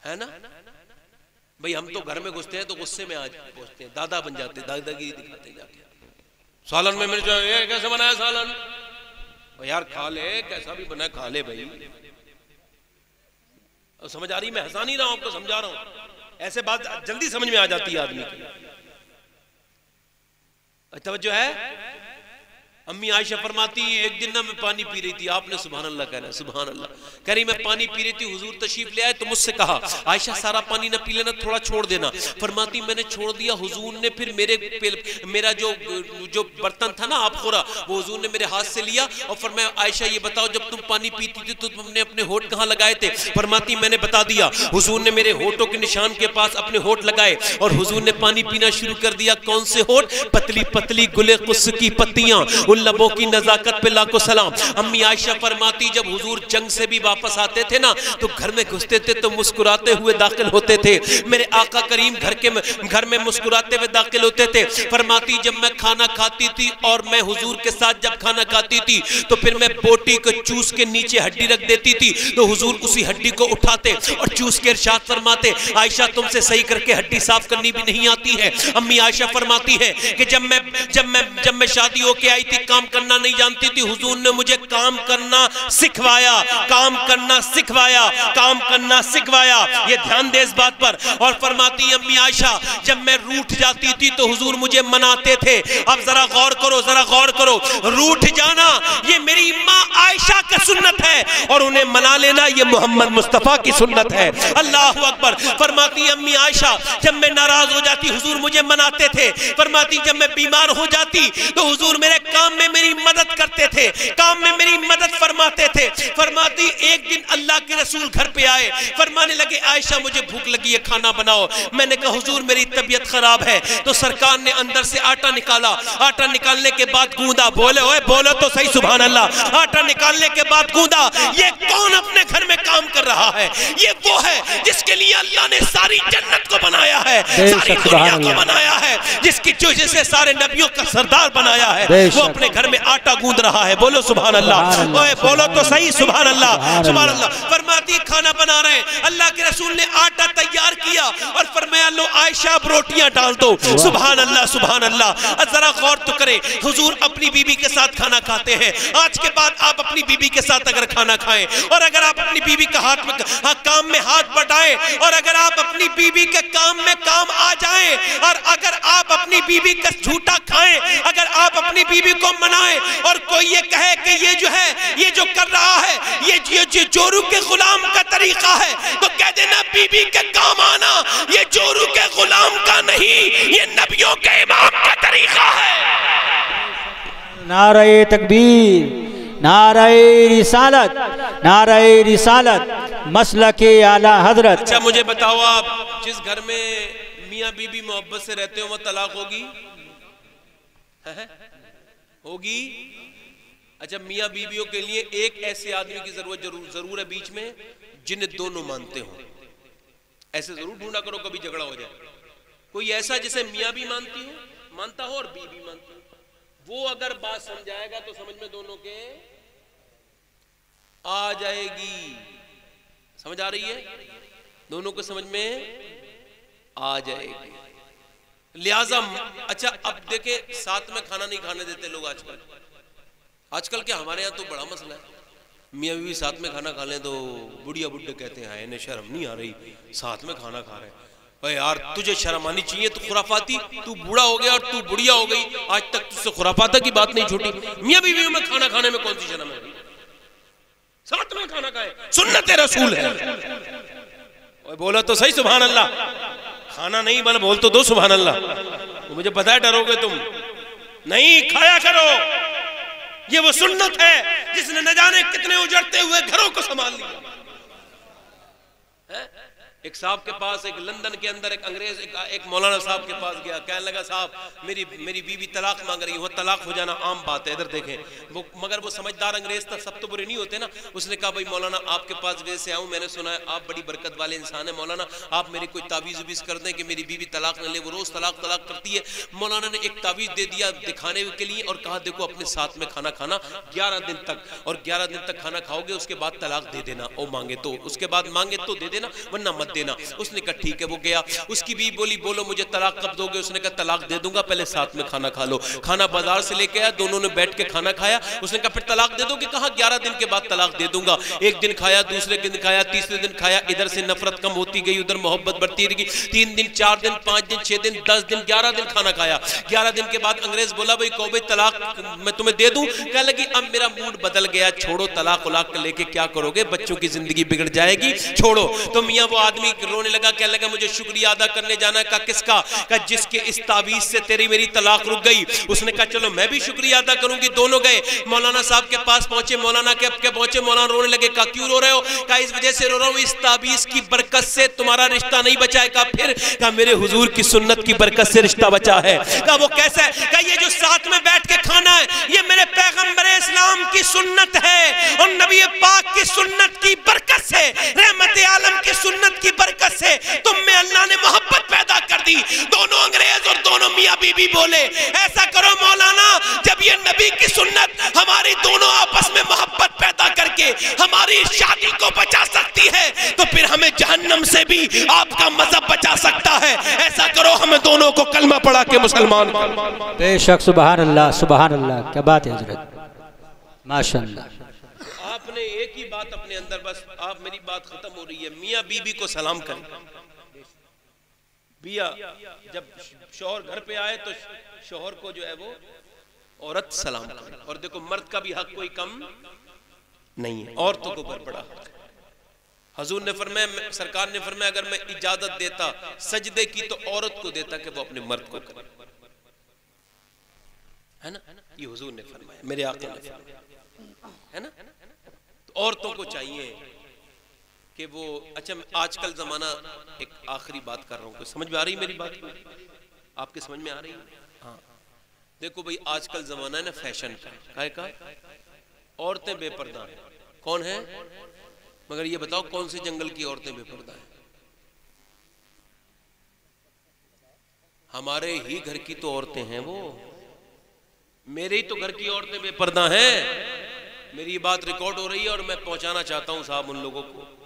ہے نا؟ بھئی ہم تو گھر میں گھستے ہیں تو غصے میں آج پہنچتے ہیں، دادا بن جاتے ہیں، دادا گیری دکھاتے ہیں جا کے۔ سالن میں مرچ یہ کیسے بنایا سالن؟ یار کھا لے، کیسا بھی بنا، کھا لے بھائی سمجھ آ رہی، میں ہنسا نہیں رہا ہوں آپ کو سمجھا رہا ہوں۔ ایسے بات جلدی سمجھ میں آ جاتی ہے آدمی کی۔ توجہ ہے؟ امی عائشہ فرماتی ہیں، ایک دن نہ میں پانی پی رہی تھی، آپ نے سبحان اللہ کہنا سبحان اللہ۔ کہہ رہی، میں پانی پی رہی تھی، حضور تشریف لے آئے تو مجھ سے کہا، عائشہ سارا پانی نہ پی لینا، تھوڑا چھوڑ دینا۔ فرماتی، میں نے چھوڑ دیا، حضور نے پھر میرے میرا جو جو برتن تھا نا آپ خورا، وہ حضور نے میرے ہاتھ سے لیا اور فرمایا، عائشہ یہ بتاؤ، جب تم پانی پیتی تھی تو تم نے اپنے ہوٹ کہاں لگائے تھے؟ فرماتی، میں نے بتا دیا، حضور نے میرے ہوٹوں کے نشان کے پاس اپنے ہوٹ لگائے اور حضور نے پانی پینا شروع کر دیا۔ کون سے ہوٹ؟ پتلی پتلی گلے قص کی پتیاں۔ ان لبوں کی نزاکت پہ لاکھو سلام۔ امی عائشہ فرماتی، جب حضور جنگ سے بھی واپس آتے تھے نا، تو گھر میں گھستے تھے تو مسکراتے ہوئے داخل ہوتے تھے۔ میرے آقا کریم گھر کے گھر میں مسکراتے ہوئے داخل ہوتے تھے۔ فرماتی، جب میں کھانا کھاتی تھی اور میں حضور کے ساتھ جب کھانا کھاتی تھی، تو پھر میں بوٹی کو چوس کے نیچے ہڈی رکھ دیتی تھی۔ تو حضور اسی ہڈی کو اٹھاتے اور چوس کے ارشاد فرماتے، عائشہ تم سے صحیح کر کے ہڈی صاف کرنی بھی نہیں آتی ہے۔ امی عائشہ فرماتی ہے کہ جب میں جب میں جب میں شادی ہو کے آئی تھی کام کرنا نہیں جانتی تھی۔ حضور نے مجھے کام کرنا سکھوایا، کام کرنا سکھوایا، کام کرنا سکھوایا۔ یہ دھیان دے اس بات پر۔ اور فرماتی امی عائشہ، جب میں روٹ جاتی تھی تو حضور مجھے مناتے تھے۔ اب ذرا غور کرو، ذرا غور کرو۔ روٹ جانا، یہ میری ماں عائشہ کا سنت ہے۔ اور انہیں منا لینا، یہ محمد مصطفیٰ کی سنت ہے۔ اللہ اکبر۔ فرماتی امی عائشہ، جب میں ناراض ہو جاتی، حضور مجھے مناتے تھے۔ فرماتی جب میں بیمار ہو جاتی، تو حضور میرے کام میں میری مدد کرتے تھے کام میں میری مدد فرماتے تھے۔ فرماتی ایک دن اللہ کے رسول گھر پہ آئے۔ فرمانے لگے عائشہ مجھے بھوک لگی ہے کھانا بناؤ۔ میں نے کہا حضور میری طبیعت خراب ہے۔ تو سرکار نے اندر سے آٹا نکالا۔ آٹا نکالنے کے بعد گوندا بولے ہوئے بولو تو صحیح سبحان اللہ۔ آٹا نکالنے کے بعد گوندا یہ کون اپنے گھر میں کام کر رہا ہے؟ یہ وہ ہے جس کے لیے اللہ نے ساری جنت کو بنایا ہے ساری دنیا کو بنایا ہے۔ جس کی جو جسے سارے نبیوں کا سردار بنایا ہے وہ اپنے گھر میں آٹا گوند رہا ہے۔ بولو سبحان اللہ۔ بولو تو صحیح سبحان اللہ۔ سبحان اللہ۔ فرماتی کھانا بنا رہے ہیں۔ اللہ کے رسول نے آٹا تیار کیا اور فرمایا لو عائشہ بروٹیاں ڈال دو۔ سبحان اللہ سبحان اللہ۔ ذرا غور تو کریں۔ حضور اپنی بی بی کے ساتھ کھانا کھاتے ہیں۔ آج کے بعد آپ اپنی بی بی کے ساتھ اگر کھانا کھائیں اور اگر آپ اپنی بی بی کا ہاتھ میں ہاں، کام میں ہاتھ بٹائیں اور اگر آپ اپنی بی بی کے کام میں جائیں اور اگر آپ اپنی بی بی کا جھوٹا کھائیں اگر آپ اپنی بی بی کو منائیں اور کوئی یہ کہے کہ یہ جو ہے یہ جو کر رہا ہے یہ جو جورو کے غلام کا طریقہ ہے تو کہہ دینا بی بی کے کام آنا یہ جورو کے غلام کا نہیں یہ نبیوں کے امام کا طریقہ ہے۔ نعرہ تکبیر نعرہ رسالت نعرہ رسالت مسلک اعلی حضرت۔ اچھا مجھے بتاؤ آپ جس گھر میں میاں بی بی محبت سے رہتے ہو وہ طلاق ہوگی؟ ہوگی؟ اچھا میاں بیویوں کے لیے ایک ایسے آدمی کی ضرورت ضرور ہے بیچ میں جنہیں دونوں مانتے ہوں۔ ایسے ضرور ڈھونڈا کرو کبھی جھگڑا ہو جائے۔ کوئی ایسا جسے میاں بھی مانتی ہو، مانتا ہو اور بی بھی مانتی ہو؟ وہ اگر بات سمجھائے گا تو سمجھ میں دونوں کے آ جائے گی۔ سمجھ آ رہی ہے؟ دونوں کو سمجھ میں آ جائے گی۔ لہذا اچھا اب دیکھیں ساتھ میں کھانا نہیں کھانے دیتے لوگ آج کل۔ آج کل کیا ہمارے یہاں تو بڑا مسئلہ ہے۔ میاں بھی ساتھ میں کھانا کھا لیں تو بڑھیا بڈھے کہتے ہیں انہیں شرم نہیں آ رہی۔ ساتھ میں کھانا کھا رہے ہیں۔ اے یار، تجھے شرم آنی چاہیے تو خرافاتی۔ تو بڑا ہو گیا اور تو بڑھیا ہو گئی۔ آج تک تجھ سے خرافاتہ کی بات نہیں چھوٹی۔ میاں بیوی میں کھانا کھانے میں کون سی شرم ہے؟ ساتھ میں کھانا کھائے۔ سنت رسول ہے۔ بولا تو صحیح، سبحان اللہ۔ کھانا نہیں بل بول تو دو، سبحان اللہ۔ مجھے پتا ہے ڈرو گے تم۔ نہیں، کھایا کرو۔ یہ وہ سنت ہے جس نے نہ جانے کتنے اجڑتے ہوئے گھروں کو سنبھال لیا۔ ایک صاحب کے پاس ایک لندن کے اندر ایک انگریز ایک, ایک مولانا صاحب کے پاس گیا۔ کہنے لگا صاحب میری میری بیوی طلاق مانگ رہی وہ طلاق ہو جانا عام بات ہے ادھر دیکھیں۔ وہ مگر وہ سمجھدار انگریز تھا سب تو برے نہیں ہوتے نا۔ اس نے کہا بھائی مولانا آپ کے پاس وجہ سے آؤں میں نے سنا ہے آپ بڑی برکت والے انسان ہیں مولانا۔ آپ میری کوئی تعویذ وبیز کر دیں کہ میری بیوی طلاق نہ لے وہ روز طلاق طلاق کرتی ہے۔ مولانا نے ایک تعویذ دے دیا دکھانے کے لیے اور کہا دیکھو اپنے ساتھ میں کھانا کھانا گیارہ دن تک۔ اور گیارہ دن تک کھانا کھاؤ گے اس کے بعد طلاق دے دینا۔ او مانگے تو اس کے بعد مانگے تو دے دینا ورنہ مت دینا۔ اس نے کہا، ٹھیک ہے، وہ گیا۔ اس کی بھی بولی، بولو، مجھے طلاق کب دو گے؟ اس نے کہا، طلاق دے دوں گا، پہلے ساتھ میں کھانا کھا لو۔ کھانا بازار سے لے کے آیا، دونوں نے بیٹھ کے کھانا کھایا۔ اس نے کہا، پھر طلاق دے دو گے؟ کہا گیارہ دن کے بعد طلاق دے دوں گا۔ ایک دن کھایا، دوسرے دن کھایا، تیسرے دن کھایا۔ ادھر سے نفرت کم ہوتی گئی، ادھر محبت بڑھتی رہی۔ تین دن، چار دن، پانچ دن، چھ دن، دس دن، گیارہ دن کھانا کھایا۔ گیارہ دن کے بعد انگریز بولا، بھائی کوبے طلاق میں تمہیں دے دوں؟ کہہ لگی، اب میرا موڈ بدل گیا، چھوڑو، طلاق الاق لے کے کیا کرو گے؟ بچوں کی زندگی بگڑ جائے گی، چھوڑو۔ تو میاں وہ آدمی رونے لگا کہہ لگا، مجھے شکریہ ادا کرنے جانا ہے، کہا، کس کا؟ کہا، جس کے اس تعویز سے تیری میری طلاق رک گئی۔ اس نے کہا، چلو میں بھی شکریہ ادا کروں گی، دونوں گئے۔ مولانا صاحب کے پاس پہنچے، مولانا کے کے پہنچے، مولانا رونے لگے، کہا، کیوں رو رہے ہو؟ کہا، اس وجہ سے رو رہا ہوں، اس تعویز کی برکت سے تمہارا رشتہ نہیں بچا ہے۔ کہا، پھر، کہا، میرے حضور کی سنت کی برکت سے رشتہ بچا ہے۔ کہا، وہ کیسا ہے؟ کہا، یہ جو ساتھ میں بیٹھ کے کھانا ہے، یہ میرے پیغمبر اسلام کی سنت ہے اور نبی پاک کی سنت کی برکت سے۔ رحمت دی دونوں انگریز اور دونوں میاں بی بی بولے ایسا کرو مولانا جب یہ نبی کی سنت ہماری دونوں آپس میں محبت پیدا کر کے ہماری شادی کو بچا سکتی ہے تو پھر ہمیں جہنم سے بھی آپ کا مذہب بچا سکتا ہے۔ ایسا کرو ہمیں دونوں کو کلمہ پڑھا کے مسلمان۔ بے شک سبحان اللہ سبحان اللہ کیا بات ہے حضرت؟ ماشاء اللہ آپ نے ایک ہی بات اپنے اندر بس آپ میری بات ختم ہو رہی ہے۔ میاں بی بی کو سلام کریں۔ بیا جب شوہر گھر پہ آئے تو شوہر کو جو ہے وہ عورت سلام کرے۔ اور دیکھو، مرد کا بھی حق کوئی کم نہیں ہے۔ عورتوں کو بر بڑا حق ہے۔ حضور نے فرمایا سرکار نے فرمایا، اگر میں اجازت دیتا، سجدے کی تو عورت کو دیتا کہ وہ اپنے مرد کو کرے۔ ہے نا؟ یہ حضور نے فرمایا، میرے آقا نے فرمایا۔ ہے نا؟ عورتوں کو چاہیے کہ وہ اچھا آج کل زمانہ ایک آخری بات کر رہا ہوں سمجھ میں آ رہی میری بات؟ آپ کے سمجھ میں آ رہی ہاں۔ دیکھو بھئی آج کل زمانہ ہے نا فیشن کا۔ کا عورتیں بے پردہ ہیں۔ کون ہیں؟ مگر یہ بتاؤ، کون سی جنگل کی عورتیں بے پردہ ہیں؟ ہمارے ہی گھر کی تو عورتیں ہیں وہ۔ میرے ہی تو گھر کی عورتیں بے پردہ ہیں۔ میری یہ بات ریکارڈ ہو رہی ہے اور میں پہنچانا چاہتا ہوں صاحب ان لوگوں کو۔